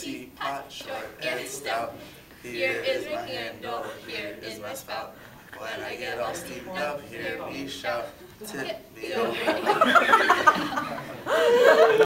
teapot, short and stout. Here is my handle, here is my spout. When I get all steamed up, hear me shout, tip me over.